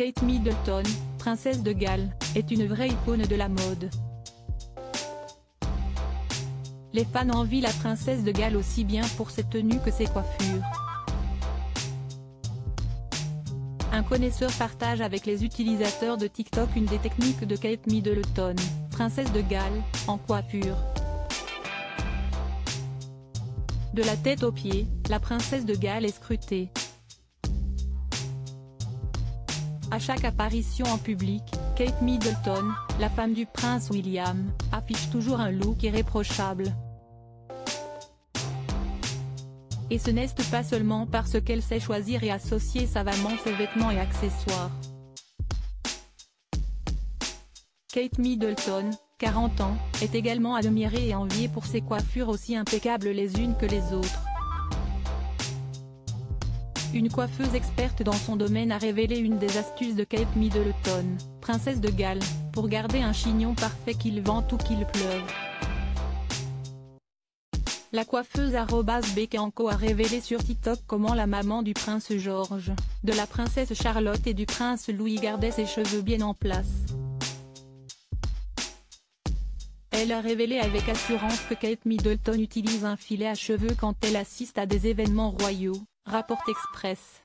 Kate Middleton, princesse de Galles, est une vraie icône de la mode. Les fans envient la princesse de Galles aussi bien pour ses tenues que ses coiffures. Un connaisseur partage avec les utilisateurs de TikTok une des techniques de Kate Middleton, princesse de Galles, en coiffure. De la tête aux pieds, la princesse de Galles est scrutée. À chaque apparition en public, Kate Middleton, la femme du prince William, affiche toujours un look irréprochable. Et ce n'est pas seulement parce qu'elle sait choisir et associer savamment ses vêtements et accessoires. Kate Middleton, 40 ans, est également admirée et enviée pour ses coiffures aussi impeccables les unes que les autres. Une coiffeuse experte dans son domaine a révélé une des astuces de Kate Middleton, princesse de Galles, pour garder un chignon parfait qu'il vente ou qu'il pleuve. La coiffeuse Bekanko a révélé sur TikTok comment la maman du prince George, de la princesse Charlotte et du prince Louis gardaient ses cheveux bien en place. Elle a révélé avec assurance que Kate Middleton utilise un filet à cheveux quand elle assiste à des événements royaux, rapporte Express.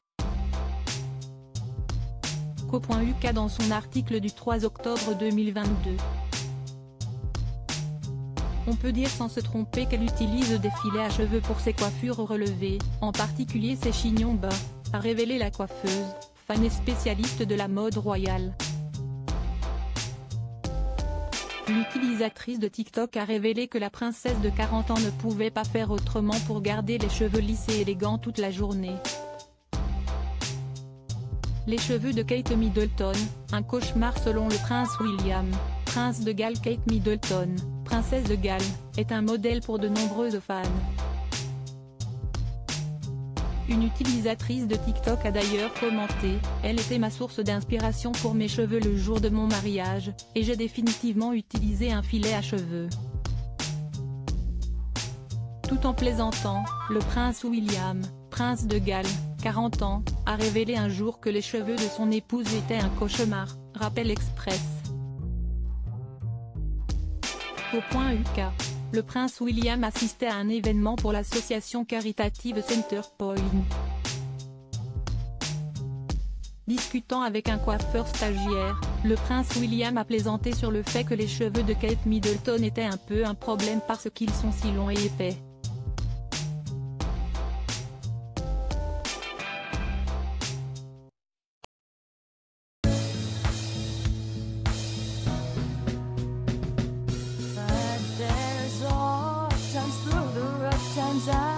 Co.uk dans son article du 3 octobre 2022. On peut dire sans se tromper qu'elle utilise des filets à cheveux pour ses coiffures relevées, en particulier ses chignons bas, a révélé la coiffeuse, fan et spécialiste de la mode royale. L'utilisatrice de TikTok a révélé que la princesse de 40 ans ne pouvait pas faire autrement pour garder les cheveux lisses et élégants toute la journée. Les cheveux de Kate Middleton, un cauchemar selon le prince William, prince de Galles Kate Middleton, princesse de Galles, est un modèle pour de nombreuses fans. Une utilisatrice de TikTok a d'ailleurs commenté, elle était ma source d'inspiration pour mes cheveux le jour de mon mariage, et j'ai définitivement utilisé un filet à cheveux. Tout en plaisantant, le prince William, prince de Galles, 40 ans, a révélé un jour que les cheveux de son épouse étaient un cauchemar, rappelle Express. Au point UK le prince William assistait à un événement pour l'association caritative Centerpoint. Discutant avec un coiffeur stagiaire, le prince William a plaisanté sur le fait que les cheveux de Kate Middleton étaient un peu un problème parce qu'ils sont si longs et épais. times I